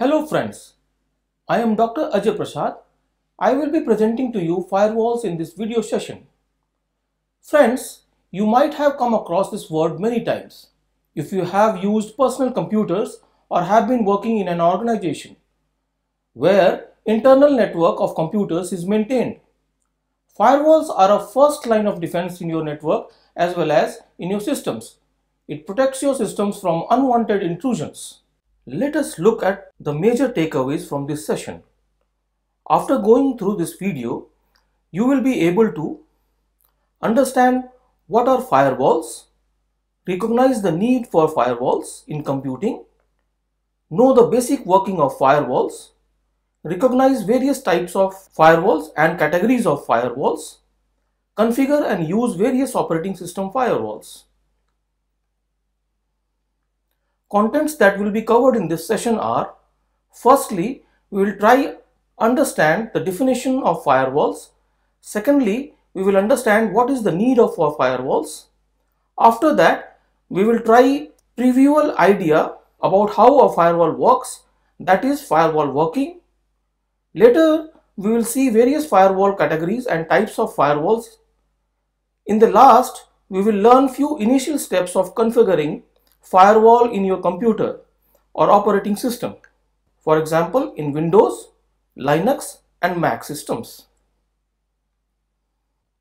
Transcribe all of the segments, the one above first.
Hello friends, I am Dr. Ajay Prasad. I will be presenting to you firewalls in this video session. Friends, you might have come across this word many times if you have used personal computers or have been working in an organization where internal network of computers is maintained. Firewalls are a first line of defense in your network as well as in your systems. It protects your systems from unwanted intrusions. Let us look at the major takeaways from this session. After going through this video, you will be able to understand what are firewalls, recognize the need for firewalls in computing, know the basic working of firewalls, recognize various types of firewalls and categories of firewalls, configure and use various operating system firewalls. Contents that will be covered in this session are firstly, we will try understand the definition of firewalls. Secondly, we will understand what is the need of firewalls. After that, we will try trivial idea about how a firewall works, that is firewall working. Later, we will see various firewall categories and types of firewalls. In the last, we will learn few initial steps of configuring firewall in your computer or operating system. For example, in Windows, Linux and Mac systems.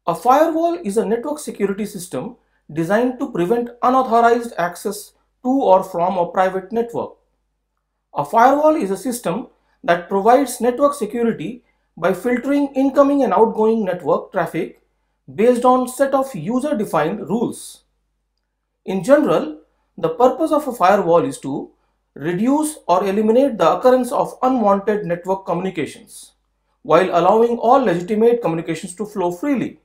A firewall is a network security system designed to prevent unauthorized access to or from a private network. A firewall is a system that provides network security by filtering incoming and outgoing network traffic based on set of user defined rules. In general, the purpose of a firewall is to reduce or eliminate the occurrence of unwanted network communications while allowing all legitimate communications to flow freely.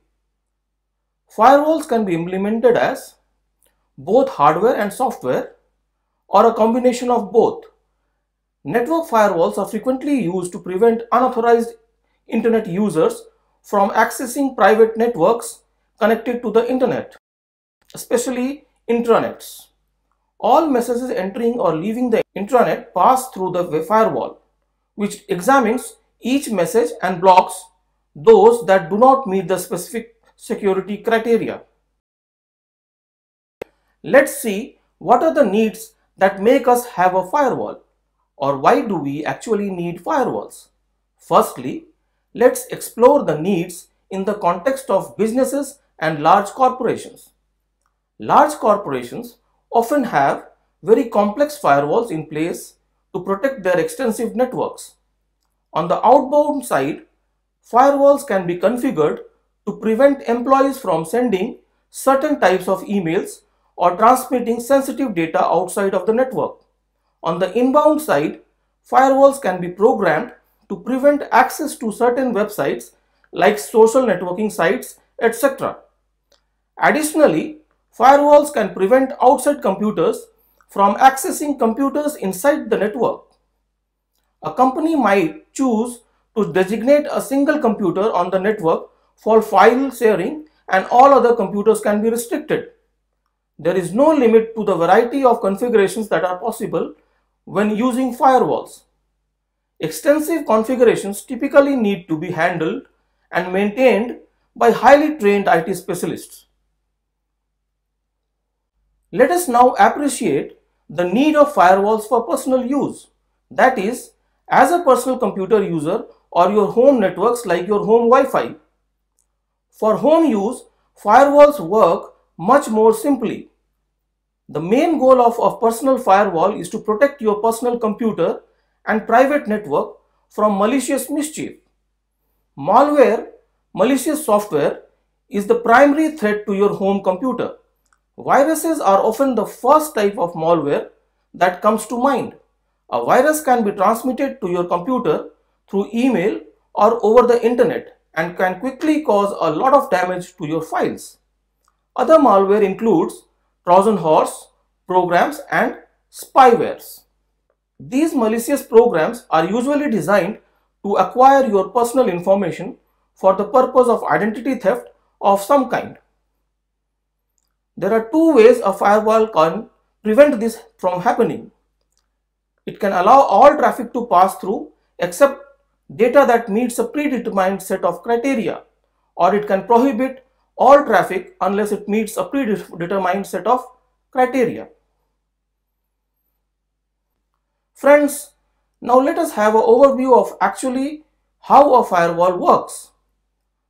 Firewalls can be implemented as both hardware and software or a combination of both. Network firewalls are frequently used to prevent unauthorized internet users from accessing private networks connected to the internet, especially intranets. All messages entering or leaving the intranet pass through the firewall, which examines each message and blocks those that do not meet the specific security criteria. Let's see what are the needs that make us have a firewall or why do we actually need firewalls. Firstly, let's explore the needs in the context of businesses and large corporations. Large corporations often have very complex firewalls in place to protect their extensive networks. On the outbound side, firewalls can be configured to prevent employees from sending certain types of emails or transmitting sensitive data outside of the network. On the inbound side, firewalls can be programmed to prevent access to certain websites like social networking sites, etc. Additionally, Firewalls can prevent outside computers from accessing computers inside the network. A company might choose to designate a single computer on the network for file sharing and all other computers can be restricted. There is no limit to the variety of configurations that are possible when using firewalls. Extensive configurations typically need to be handled and maintained by highly trained IT specialists. Let us now appreciate the need of firewalls for personal use. That is, as a personal computer user or your home networks like your home Wi-Fi. For home use, firewalls work much more simply. The main goal of a personal firewall is to protect your personal computer and private network from malicious mischief. Malware, malicious software, is the primary threat to your home computer. Viruses are often the first type of malware that comes to mind. A virus can be transmitted to your computer through email or over the internet and can quickly cause a lot of damage to your files. Other malware includes Trojan horse, programs and spywares. These malicious programs are usually designed to acquire your personal information for the purpose of identity theft of some kind. There are two ways a firewall can prevent this from happening. It can allow all traffic to pass through except data that meets a predetermined set of criteria or it can prohibit all traffic unless it meets a predetermined set of criteria. Friends, now let us have an overview of actually how a firewall works.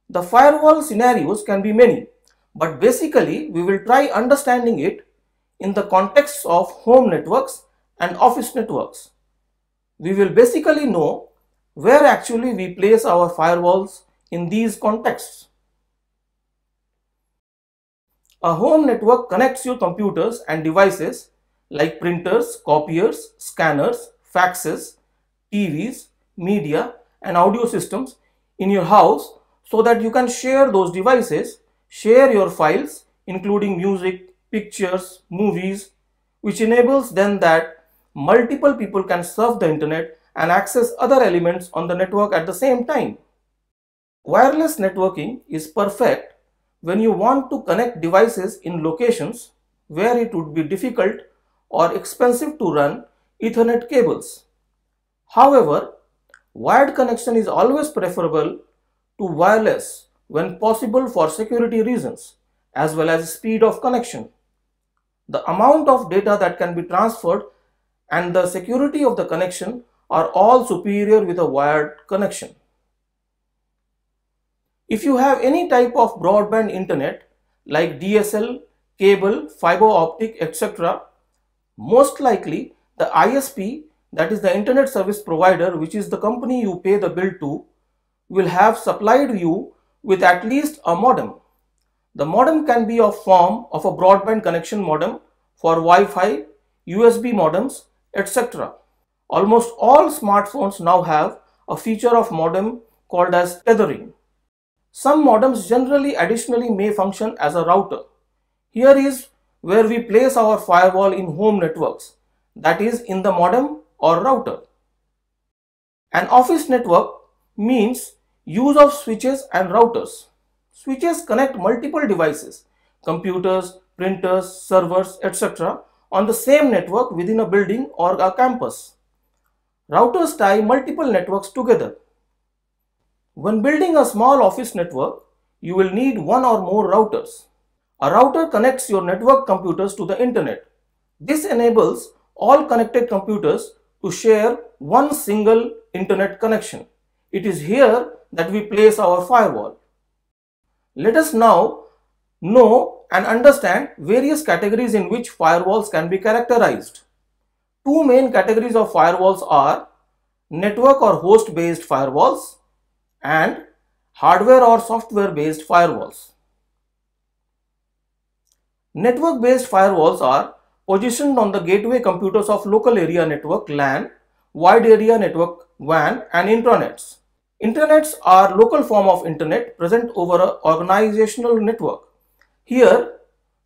The firewall scenarios can be many, but basically we will try understanding it in the context of home networks and office networks. We will basically know where actually we place our firewalls in these contexts. A home network connects your computers and devices like printers, copiers, scanners, faxes, TVs, media and audio systems in your house so that you can share those devices, share your files including music, pictures, movies which enables then that multiple people can surf the internet and access other elements on the network at the same time. Wireless networking is perfect when you want to connect devices in locations where it would be difficult or expensive to run Ethernet cables. However, wired connection is always preferable to wireless when possible for security reasons as well as speed of connection. The amount of data that can be transferred and the security of the connection are all superior with a wired connection. If you have any type of broadband internet like DSL, cable, fiber optic, etc., most likely the ISP that is the internet service provider which is the company you pay the bill to will have supplied you with at least a modem. The modem can be of form of a broadband connection modem for Wi-Fi, USB modems, etc. Almost all smartphones now have a feature of modem called as tethering. Some modems generally additionally may function as a router. Here is where we place our firewall in home networks, that is in the modem or router. An office network means use of switches and routers. Switches connect multiple devices, computers, printers, servers, etc. on the same network within a building or a campus. Routers tie multiple networks together. When building a small office network, you will need one or more routers. A router connects your network computers to the internet. This enables all connected computers to share one single internet connection. It is here that we place our firewall. Let us now know and understand various categories in which firewalls can be characterized. Two main categories of firewalls are network or host based firewalls and hardware or software based firewalls. Network based firewalls are positioned on the gateway computers of local area network LAN, wide area network WAN and intranets. Intranets are local form of internet present over an organizational network. Here,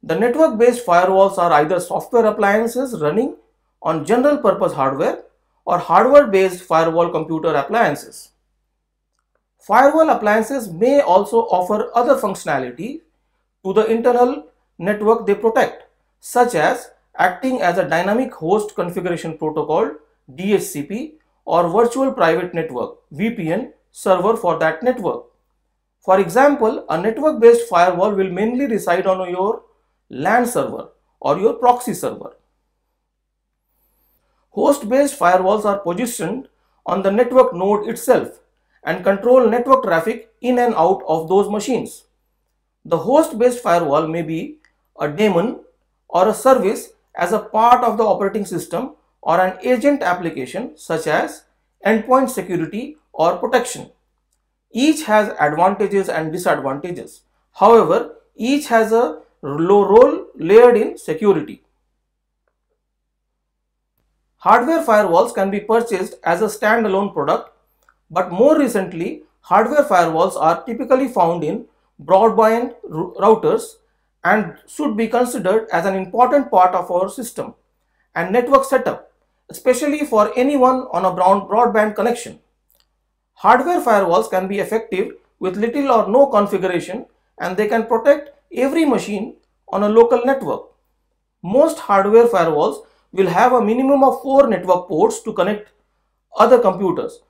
the network based firewalls are either software appliances running on general purpose hardware or hardware based firewall computer appliances. Firewall appliances may also offer other functionality to the internal network they protect, such as acting as a dynamic host configuration protocol DHCP or virtual private network VPN server for that network. For example, a network based firewall will mainly reside on your LAN server or your proxy server. Host based firewalls are positioned on the network node itself and control network traffic in and out of those machines. The host-based firewall may be a daemon or a service as a part of the operating system or an agent application such as endpoint security or protection. Each has advantages and disadvantages. However, each has a low role layered in security. Hardware firewalls can be purchased as a standalone product but more recently, hardware firewalls are typically found in broadband routers and should be considered as an important part of our system and network setup, especially for anyone on a broadband connection. Hardware firewalls can be effective with little or no configuration and they can protect every machine on a local network. Most hardware firewalls will have a minimum of 4 network ports to connect other computers.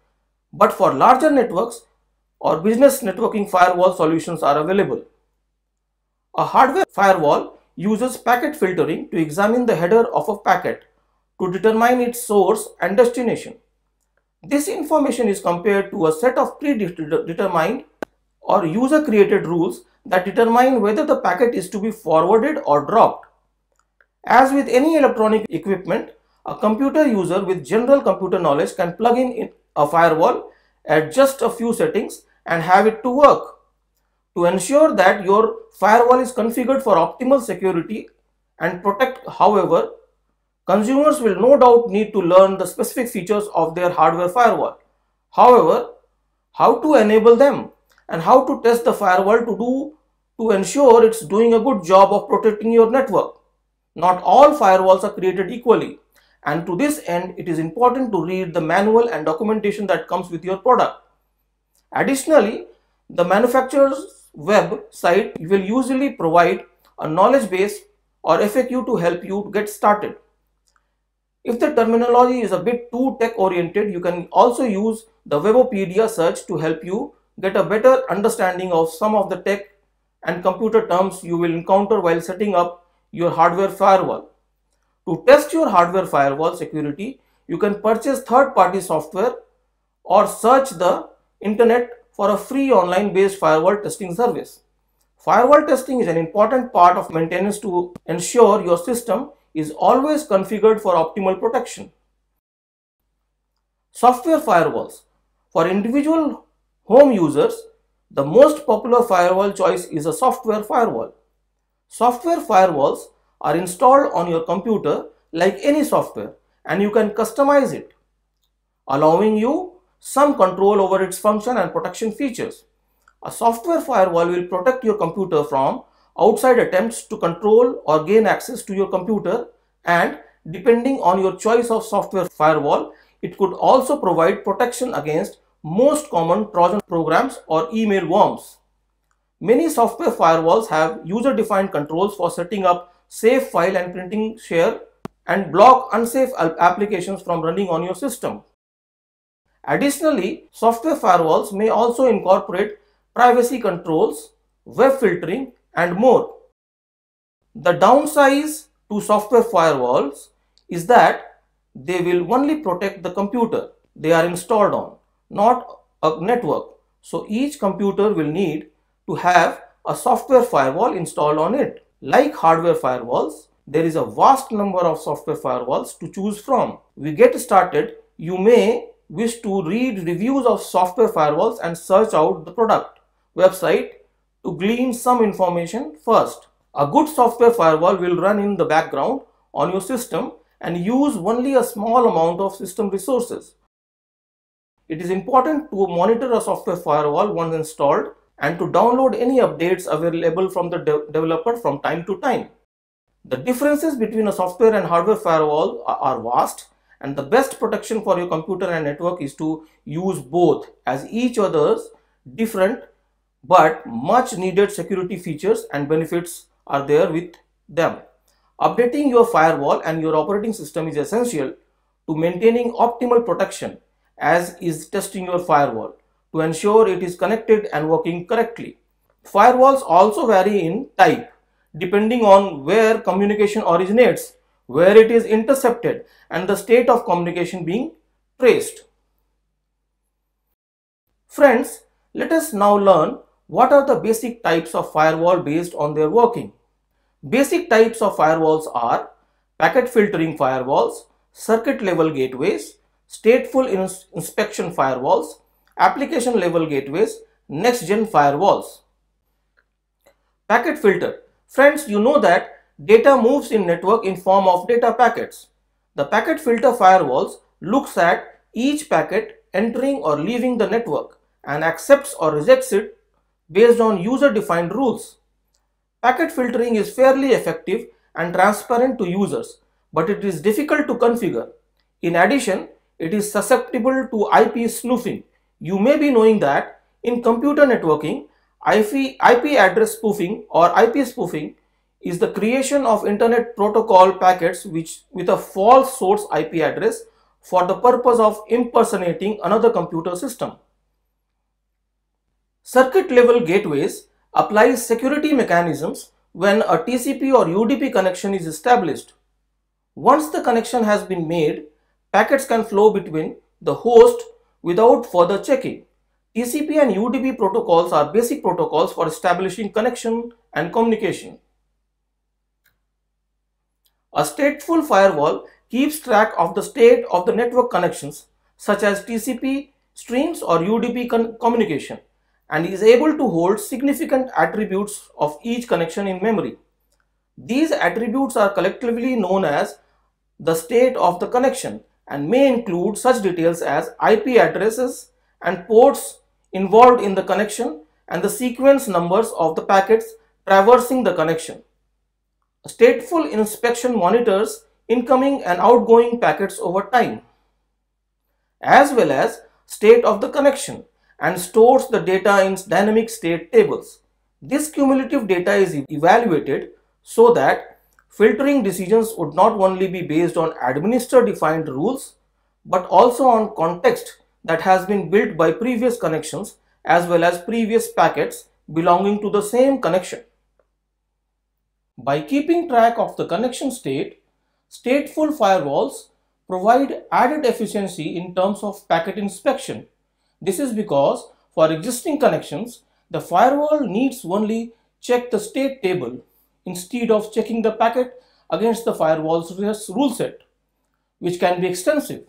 But for larger networks or business networking firewall solutions are available. A hardware firewall uses packet filtering to examine the header of a packet to determine its source and destination. This information is compared to a set of predetermined or user created rules that determine whether the packet is to be forwarded or dropped. As with any electronic equipment, a computer user with general computer knowledge can plug in a firewall, adjust a few settings and have it to work. To ensure that your firewall is configured for optimal security and protect however, consumers will no doubt need to learn the specific features of their hardware firewall. However, how to enable them and how to test the firewall to do to ensure it's doing a good job of protecting your network. Not all firewalls are created equally and to this end it is important to read the manual and documentation that comes with your product. Additionally, the manufacturer's website will usually provide a knowledge base or FAQ to help you get started. If the terminology is a bit too tech oriented, you can also use the Webopedia search to help you get a better understanding of some of the tech and computer terms you will encounter while setting up your hardware firewall. To test your hardware firewall security, you can purchase third-party software or search the internet for a free online based firewall testing service. Firewall testing is an important part of maintenance to ensure your system is always configured for optimal protection. Software firewalls. For individual home users, the most popular firewall choice is a software firewall. Software firewalls are installed on your computer like any software and you can customize it, allowing you some control over its function and protection features. A software firewall will protect your computer from outside attempts to control or gain access to your computer and depending on your choice of software firewall, it could also provide protection against most common Trojan programs or email worms. Many software firewalls have user-defined controls for setting up safe file and printing share and block unsafe applications from running on your system. Additionally, software firewalls may also incorporate privacy controls, web filtering and more. The downside to software firewalls is that they will only protect the computer they are installed on, not a network. So each computer will need to have a software firewall installed on it. Like hardware firewalls, there is a vast number of software firewalls to choose from. We get started, you may wish to read reviews of software firewalls and search out the product website to glean some information first. A good software firewall will run in the background on your system and use only a small amount of system resources. It is important to monitor a software firewall once installed and to download any updates available from the de developer from time to time. The differences between a software and hardware firewall are vast and the best protection for your computer and network is to use both as each other's different but much needed security features and benefits are there with them. Updating your firewall and your operating system is essential to maintaining optimal protection as is testing your firewall to ensure it is connected and working correctly. Firewalls also vary in type depending on where communication originates, where it is intercepted and the state of communication being traced. Friends, let us now learn what are the basic types of firewall based on their working. Basic types of firewalls are packet filtering firewalls, circuit level gateways, stateful ins inspection firewalls, application level gateways, next gen firewalls. Packet filter. Friends, you know that data moves in network in form of data packets. The packet filter firewalls looks at each packet entering or leaving the network and accepts or rejects it based on user defined rules. Packet filtering is fairly effective and transparent to users, but it is difficult to configure. In addition, it is susceptible to IP spoofing you may be knowing that in computer networking, IP, IP address spoofing or IP spoofing is the creation of internet protocol packets which with a false source IP address for the purpose of impersonating another computer system. Circuit level gateways apply security mechanisms when a TCP or UDP connection is established. Once the connection has been made, packets can flow between the host without further checking. TCP and UDP protocols are basic protocols for establishing connection and communication. A stateful firewall keeps track of the state of the network connections such as TCP streams or UDP communication and is able to hold significant attributes of each connection in memory. These attributes are collectively known as the state of the connection and may include such details as IP addresses and ports involved in the connection and the sequence numbers of the packets traversing the connection. Stateful inspection monitors incoming and outgoing packets over time as well as state of the connection and stores the data in dynamic state tables. This cumulative data is evaluated so that filtering decisions would not only be based on administrator defined rules but also on context that has been built by previous connections as well as previous packets belonging to the same connection. By keeping track of the connection state, stateful firewalls provide added efficiency in terms of packet inspection this is because for existing connections, the firewall needs only check the state table instead of checking the packet against the firewall's rule set, which can be extensive.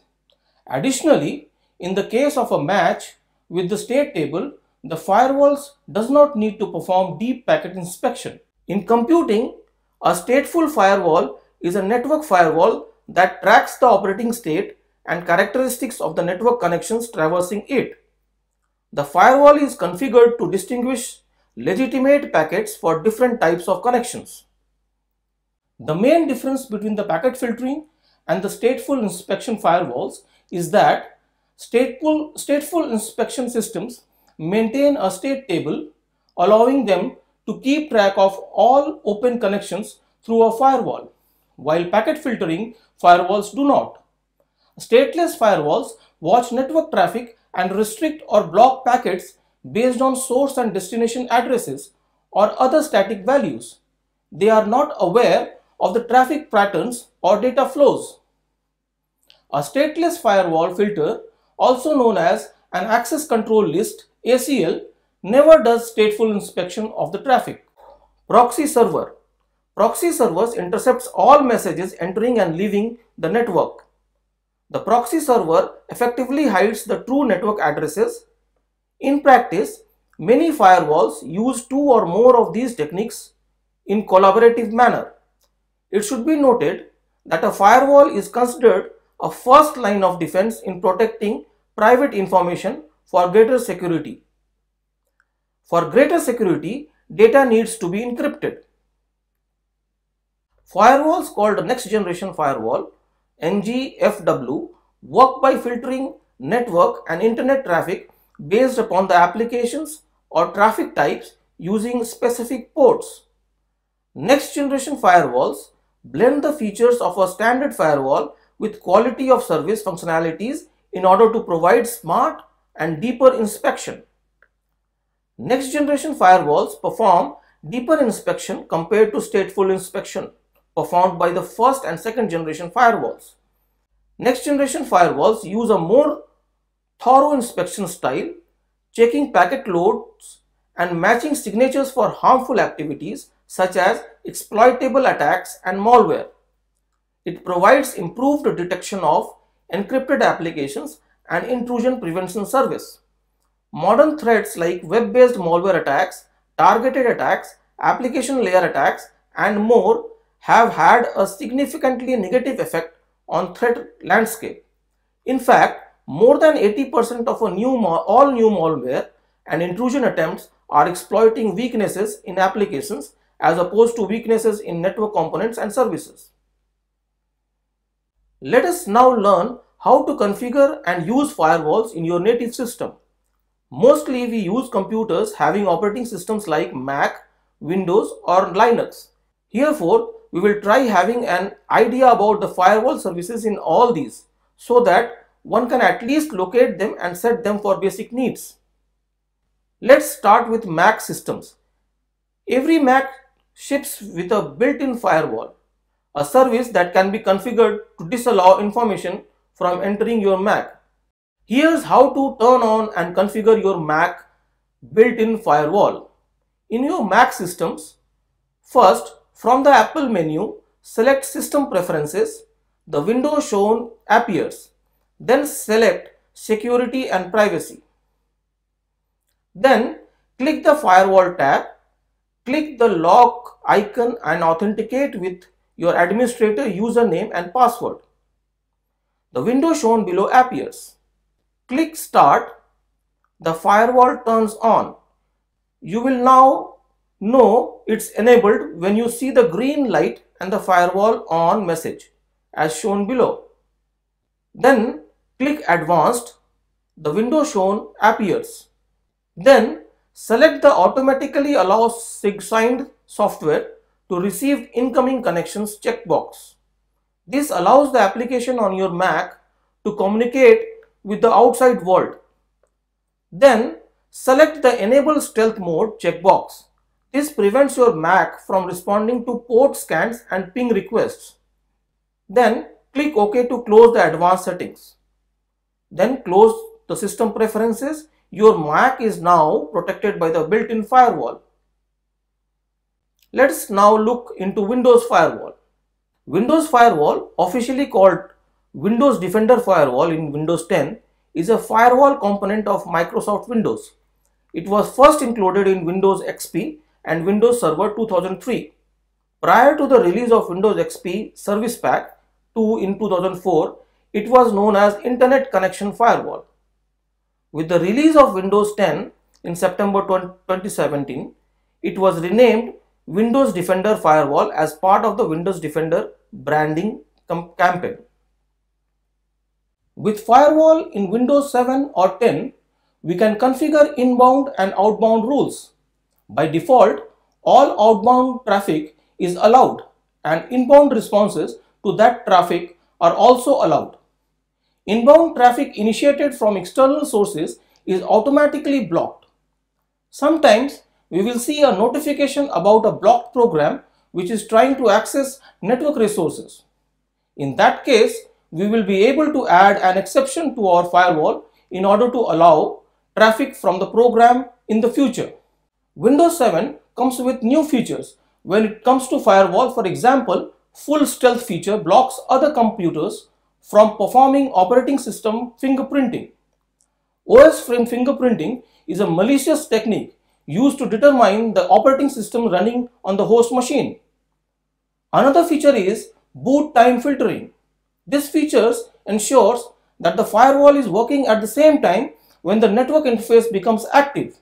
Additionally, in the case of a match with the state table, the firewalls does not need to perform deep packet inspection. In computing, a stateful firewall is a network firewall that tracks the operating state and characteristics of the network connections traversing it. The firewall is configured to distinguish legitimate packets for different types of connections. The main difference between the packet filtering and the stateful inspection firewalls is that stateful, stateful inspection systems maintain a state table allowing them to keep track of all open connections through a firewall, while packet filtering firewalls do not. Stateless firewalls watch network traffic and restrict or block packets based on source and destination addresses or other static values. They are not aware of the traffic patterns or data flows. A stateless firewall filter, also known as an access control list ACL, never does stateful inspection of the traffic. Proxy server. Proxy servers intercepts all messages entering and leaving the network. The proxy server effectively hides the true network addresses. In practice, many firewalls use two or more of these techniques in collaborative manner. It should be noted that a firewall is considered a first line of defense in protecting private information for greater security. For greater security, data needs to be encrypted. Firewalls called next generation firewall NGFW work by filtering network and internet traffic based upon the applications or traffic types using specific ports. Next generation firewalls blend the features of a standard firewall with quality of service functionalities in order to provide smart and deeper inspection. Next generation firewalls perform deeper inspection compared to stateful inspection performed by the first and second generation firewalls. Next generation firewalls use a more thorough inspection style, checking packet loads and matching signatures for harmful activities such as exploitable attacks and malware. It provides improved detection of encrypted applications and intrusion prevention service. Modern threats like web-based malware attacks, targeted attacks, application layer attacks and more have had a significantly negative effect on threat landscape. In fact, more than 80% of new all new malware and intrusion attempts are exploiting weaknesses in applications as opposed to weaknesses in network components and services. Let us now learn how to configure and use firewalls in your native system. Mostly we use computers having operating systems like Mac, Windows or Linux. Herefore, we will try having an idea about the firewall services in all these so that one can at least locate them and set them for basic needs. Let's start with Mac systems. Every Mac ships with a built-in firewall, a service that can be configured to disallow information from entering your Mac. Here's how to turn on and configure your Mac built-in firewall. In your Mac systems, first from the Apple menu, select System Preferences. The window shown appears. Then select Security and Privacy. Then click the Firewall tab. Click the lock icon and authenticate with your administrator username and password. The window shown below appears. Click Start. The firewall turns on. You will now know it's enabled when you see the green light and the firewall on message as shown below. Then click Advanced. The window shown appears. Then select the automatically allow signed software to receive incoming connections checkbox. This allows the application on your Mac to communicate with the outside world. Then select the enable stealth mode checkbox. This prevents your Mac from responding to port scans and ping requests. Then click OK to close the advanced settings. Then close the system preferences. Your Mac is now protected by the built-in firewall. Let's now look into Windows Firewall. Windows Firewall, officially called Windows Defender Firewall in Windows 10, is a firewall component of Microsoft Windows. It was first included in Windows XP and Windows Server 2003. Prior to the release of Windows XP Service Pack 2 in 2004, it was known as Internet Connection Firewall. With the release of Windows 10 in September 2017, it was renamed Windows Defender Firewall as part of the Windows Defender branding campaign. With Firewall in Windows 7 or 10, we can configure inbound and outbound rules. By default, all outbound traffic is allowed and inbound responses to that traffic are also allowed. Inbound traffic initiated from external sources is automatically blocked. Sometimes we will see a notification about a blocked program which is trying to access network resources. In that case, we will be able to add an exception to our firewall in order to allow traffic from the program in the future. Windows 7 comes with new features. When it comes to firewall, for example, full stealth feature blocks other computers from performing operating system fingerprinting. OS frame fingerprinting is a malicious technique used to determine the operating system running on the host machine. Another feature is boot time filtering. This feature ensures that the firewall is working at the same time when the network interface becomes active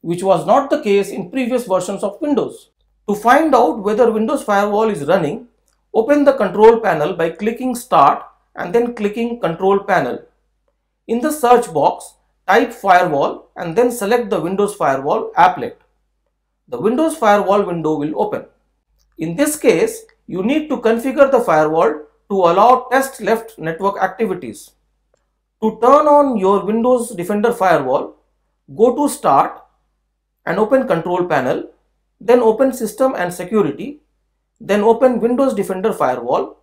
which was not the case in previous versions of Windows. To find out whether Windows Firewall is running, open the control panel by clicking Start and then clicking Control Panel. In the search box, type Firewall and then select the Windows Firewall applet. The Windows Firewall window will open. In this case, you need to configure the firewall to allow test left network activities. To turn on your Windows Defender Firewall, go to Start and open control panel, then open system and security, then open Windows Defender Firewall,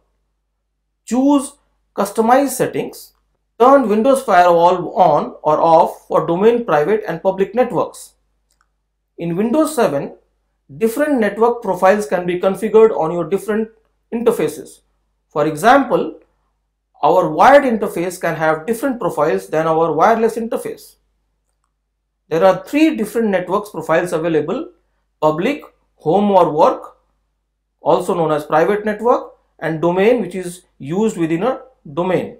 choose customize settings, turn Windows Firewall on or off for domain private and public networks. In Windows 7, different network profiles can be configured on your different interfaces. For example, our wired interface can have different profiles than our wireless interface. There are three different networks profiles available, public, home or work, also known as private network and domain which is used within a domain.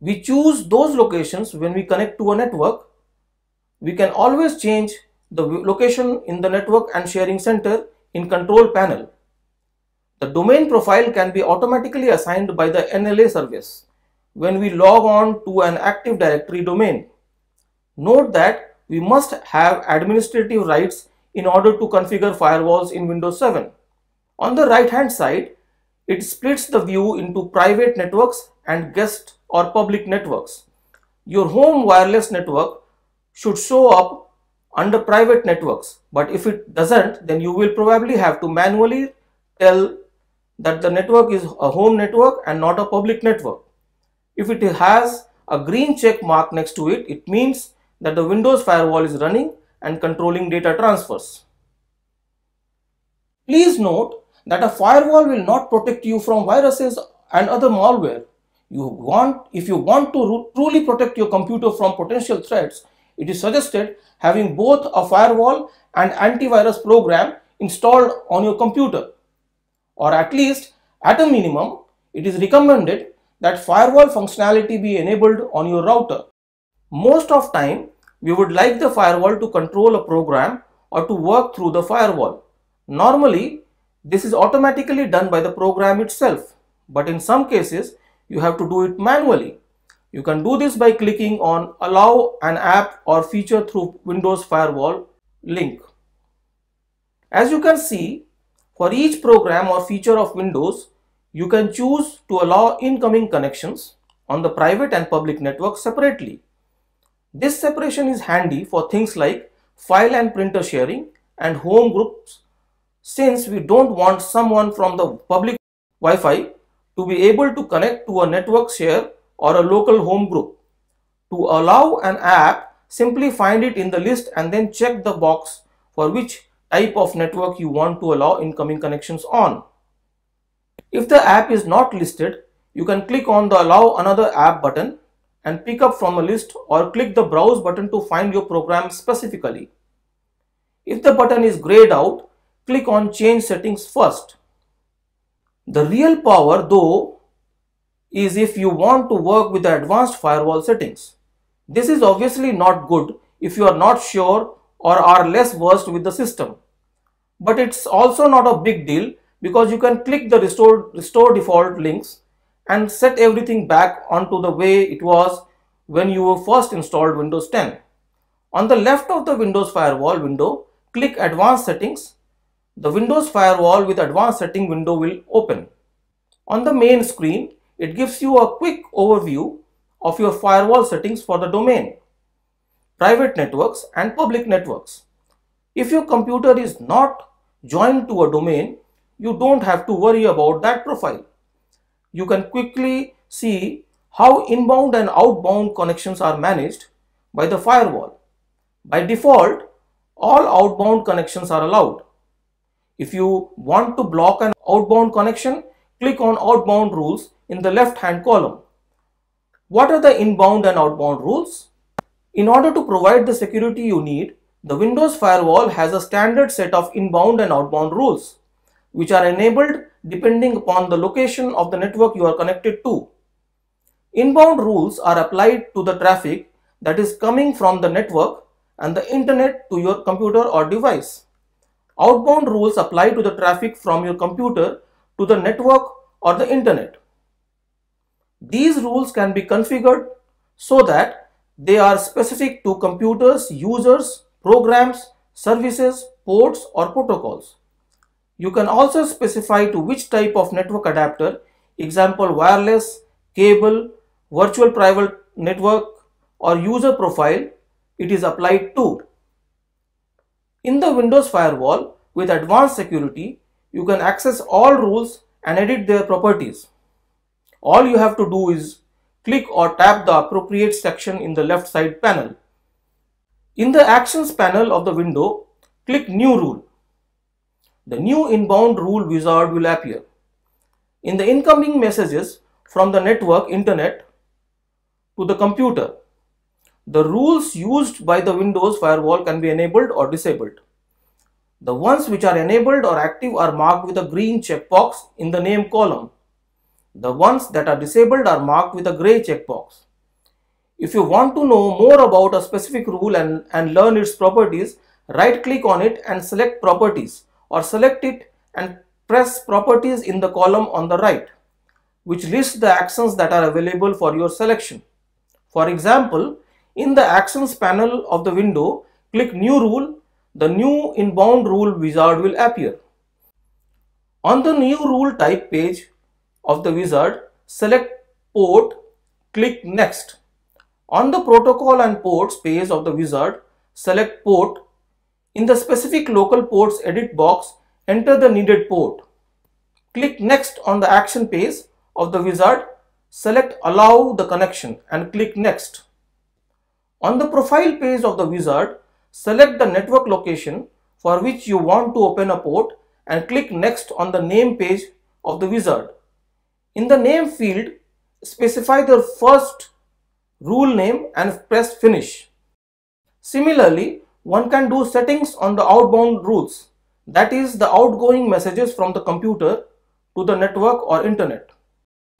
We choose those locations when we connect to a network. We can always change the location in the network and sharing center in control panel. The domain profile can be automatically assigned by the NLA service when we log on to an Active Directory domain. Note that we must have administrative rights in order to configure firewalls in Windows 7. On the right hand side, it splits the view into private networks and guest or public networks. Your home wireless network should show up under private networks, but if it doesn't, then you will probably have to manually tell that the network is a home network and not a public network. If it has a green check mark next to it, it means that the Windows firewall is running and controlling data transfers. Please note that a firewall will not protect you from viruses and other malware. You want, if you want to truly protect your computer from potential threats, it is suggested having both a firewall and antivirus program installed on your computer. Or at least, at a minimum, it is recommended that firewall functionality be enabled on your router. Most of time, we would like the firewall to control a program or to work through the firewall. Normally, this is automatically done by the program itself, but in some cases, you have to do it manually. You can do this by clicking on allow an app or feature through Windows Firewall link. As you can see, for each program or feature of Windows, you can choose to allow incoming connections on the private and public network separately. This separation is handy for things like file and printer sharing and home groups since we don't want someone from the public Wi-Fi to be able to connect to a network share or a local home group. To allow an app, simply find it in the list and then check the box for which type of network you want to allow incoming connections on. If the app is not listed, you can click on the allow another app button and pick up from a list or click the browse button to find your program specifically. If the button is grayed out, click on change settings first. The real power though is if you want to work with the advanced firewall settings. This is obviously not good if you are not sure or are less versed with the system. But it's also not a big deal because you can click the restore, restore default links and set everything back onto the way it was when you were first installed Windows 10. On the left of the Windows Firewall window, click Advanced Settings. The Windows Firewall with Advanced Setting window will open. On the main screen, it gives you a quick overview of your firewall settings for the domain, private networks and public networks. If your computer is not joined to a domain, you don't have to worry about that profile. You can quickly see how inbound and outbound connections are managed by the firewall. By default, all outbound connections are allowed. If you want to block an outbound connection, click on outbound rules in the left hand column. What are the inbound and outbound rules? In order to provide the security you need, the Windows Firewall has a standard set of inbound and outbound rules which are enabled depending upon the location of the network you are connected to. Inbound rules are applied to the traffic that is coming from the network and the internet to your computer or device. Outbound rules apply to the traffic from your computer to the network or the internet. These rules can be configured so that they are specific to computers, users, programs, services, ports or protocols. You can also specify to which type of network adapter, example wireless, cable, virtual private network or user profile it is applied to. In the Windows Firewall with advanced security, you can access all rules and edit their properties. All you have to do is click or tap the appropriate section in the left side panel. In the Actions panel of the window, click New Rule the new inbound rule wizard will appear. In the incoming messages from the network internet to the computer, the rules used by the Windows firewall can be enabled or disabled. The ones which are enabled or active are marked with a green checkbox in the name column. The ones that are disabled are marked with a gray checkbox. If you want to know more about a specific rule and, and learn its properties, right click on it and select properties or select it and press properties in the column on the right which lists the actions that are available for your selection. For example, in the actions panel of the window, click new rule, the new inbound rule wizard will appear. On the new rule type page of the wizard, select port, click next. On the protocol and ports page of the wizard, select port. In the specific local ports edit box, enter the needed port. Click next on the action page of the wizard, select allow the connection and click next. On the profile page of the wizard, select the network location for which you want to open a port and click next on the name page of the wizard. In the name field, specify the first rule name and press finish. Similarly, one can do settings on the outbound rules, that is the outgoing messages from the computer to the network or internet.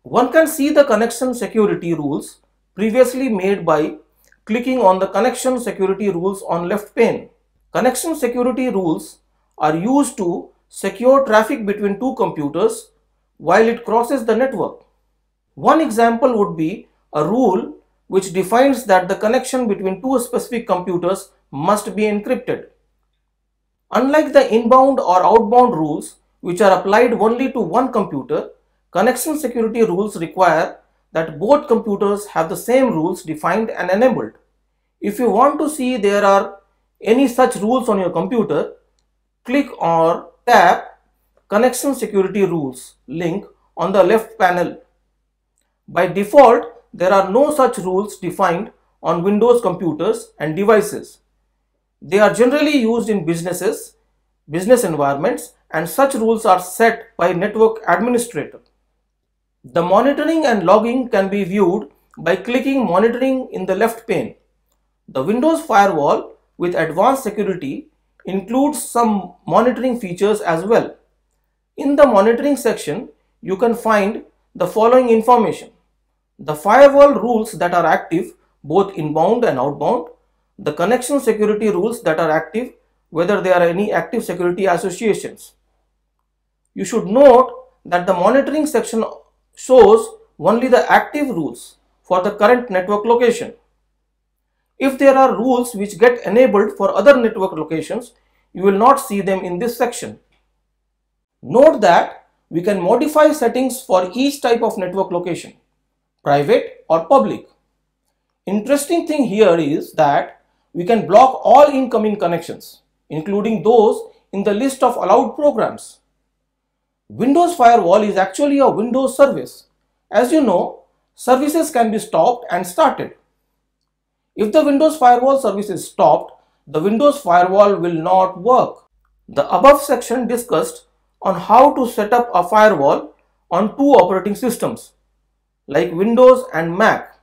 One can see the connection security rules previously made by clicking on the connection security rules on left pane. Connection security rules are used to secure traffic between two computers while it crosses the network. One example would be a rule which defines that the connection between two specific computers must be encrypted. Unlike the inbound or outbound rules which are applied only to one computer, connection security rules require that both computers have the same rules defined and enabled. If you want to see there are any such rules on your computer, click or tap connection security rules link on the left panel. By default, there are no such rules defined on Windows computers and devices. They are generally used in businesses, business environments and such rules are set by network administrator. The monitoring and logging can be viewed by clicking monitoring in the left pane. The Windows firewall with advanced security includes some monitoring features as well. In the monitoring section, you can find the following information the firewall rules that are active both inbound and outbound, the connection security rules that are active whether there are any active security associations. You should note that the monitoring section shows only the active rules for the current network location. If there are rules which get enabled for other network locations, you will not see them in this section. Note that we can modify settings for each type of network location private or public. Interesting thing here is that we can block all incoming connections, including those in the list of allowed programs. Windows Firewall is actually a Windows service. As you know, services can be stopped and started. If the Windows Firewall service is stopped, the Windows Firewall will not work. The above section discussed on how to set up a firewall on two operating systems like Windows and Mac.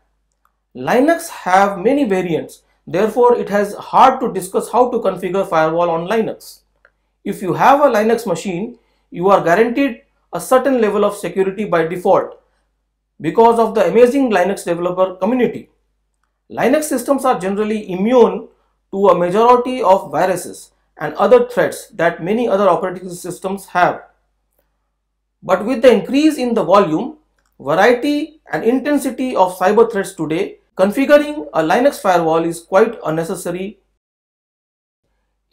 Linux have many variants, therefore it has hard to discuss how to configure firewall on Linux. If you have a Linux machine, you are guaranteed a certain level of security by default because of the amazing Linux developer community. Linux systems are generally immune to a majority of viruses and other threats that many other operating systems have. But with the increase in the volume, variety and intensity of cyber threats today, configuring a Linux firewall is quite unnecessary.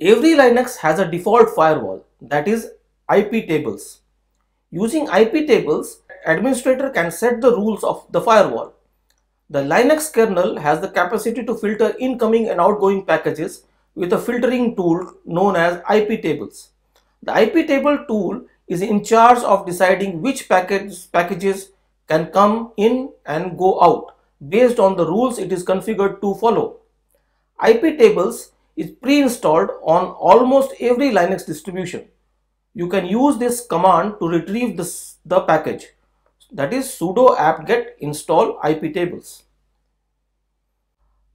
Every Linux has a default firewall that is IP tables. Using IP tables, administrator can set the rules of the firewall. The Linux kernel has the capacity to filter incoming and outgoing packages with a filtering tool known as IP tables. The IP table tool is in charge of deciding which package, packages can come in and go out based on the rules it is configured to follow. IP tables is pre-installed on almost every Linux distribution. You can use this command to retrieve this, the package that is sudo apt-get install IP tables.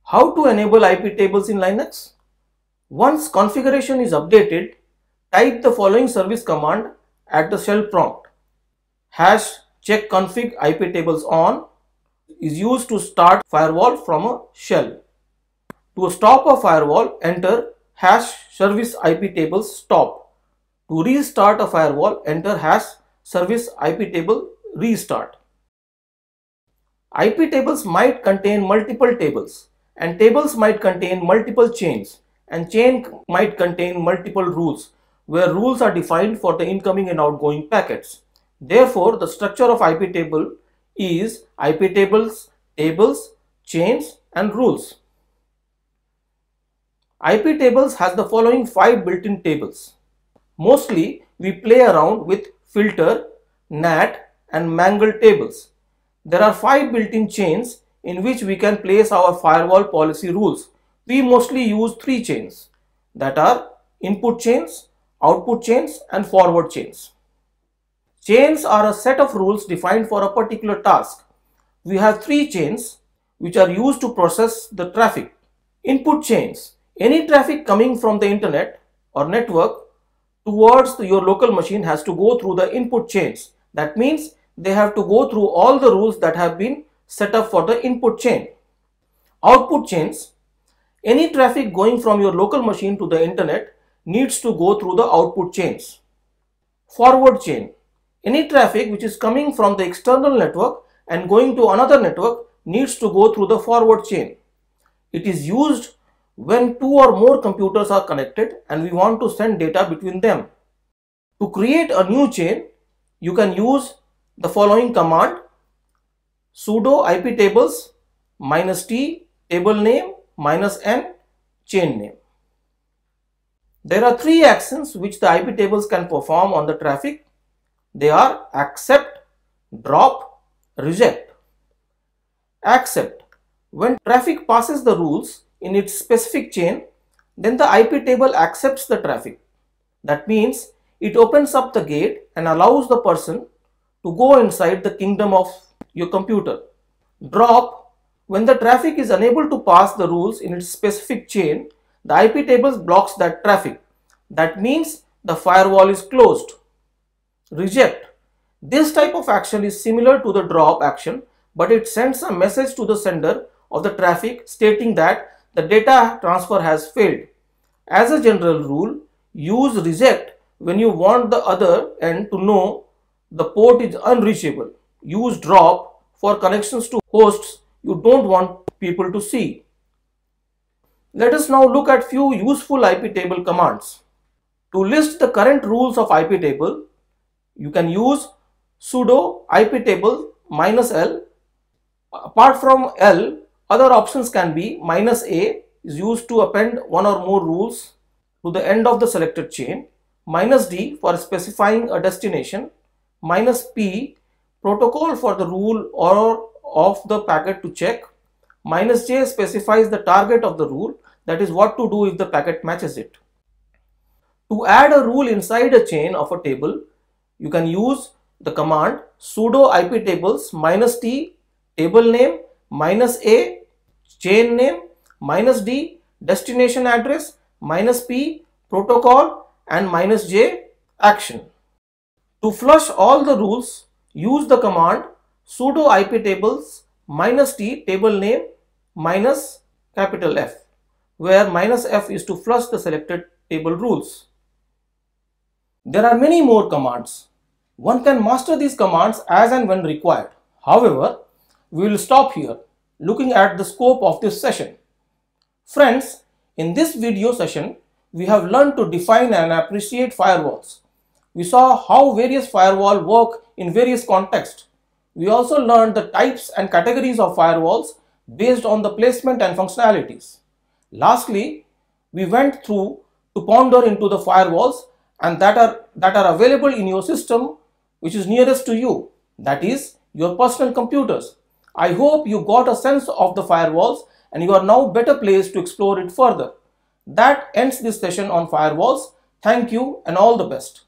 How to enable IP tables in Linux? Once configuration is updated, type the following service command at the shell prompt hash chkconfig IP tables on is used to start firewall from a shell. To stop a firewall, enter hash service IP table stop. To restart a firewall, enter hash service IP table restart. IP tables might contain multiple tables and tables might contain multiple chains and chain might contain multiple rules where rules are defined for the incoming and outgoing packets. Therefore, the structure of IP table is IP tables, tables, chains and rules. IP tables has the following five built-in tables. Mostly we play around with filter, NAT and mangle tables. There are five built-in chains in which we can place our firewall policy rules. We mostly use three chains that are input chains, output chains and forward chains. Chains are a set of rules defined for a particular task. We have three chains which are used to process the traffic. Input chains. Any traffic coming from the internet or network towards your local machine has to go through the input chains. That means they have to go through all the rules that have been set up for the input chain. Output chains. Any traffic going from your local machine to the internet needs to go through the output chains. Forward chain. Any traffic which is coming from the external network and going to another network needs to go through the forward chain. It is used when two or more computers are connected and we want to send data between them. To create a new chain, you can use the following command sudo ip tables minus t table name minus n chain name. There are three actions which the IP tables can perform on the traffic. They are accept, drop, reject. Accept. When traffic passes the rules in its specific chain, then the IP table accepts the traffic. That means it opens up the gate and allows the person to go inside the kingdom of your computer. Drop. When the traffic is unable to pass the rules in its specific chain, the IP table blocks that traffic. That means the firewall is closed. Reject. This type of action is similar to the drop action, but it sends a message to the sender of the traffic stating that the data transfer has failed. As a general rule, use reject when you want the other end to know the port is unreachable. Use drop for connections to hosts you don't want people to see. Let us now look at few useful IP table commands. To list the current rules of IP table, you can use sudo IP table minus L. Apart from L, other options can be minus A is used to append one or more rules to the end of the selected chain, minus D for specifying a destination, minus P protocol for the rule or of the packet to check, minus J specifies the target of the rule that is what to do if the packet matches it. To add a rule inside a chain of a table, you can use the command sudo ip tables minus t table name minus a chain name minus d destination address minus p protocol and minus j action. To flush all the rules, use the command sudo ip tables minus t table name minus capital F where minus F is to flush the selected table rules. There are many more commands. One can master these commands as and when required. However, we will stop here looking at the scope of this session. Friends, in this video session, we have learned to define and appreciate firewalls. We saw how various firewalls work in various contexts. We also learned the types and categories of firewalls based on the placement and functionalities. Lastly, we went through to ponder into the firewalls and that are that are available in your system which is nearest to you. That is your personal computers. I hope you got a sense of the firewalls and you are now better placed to explore it further. That ends this session on firewalls. Thank you and all the best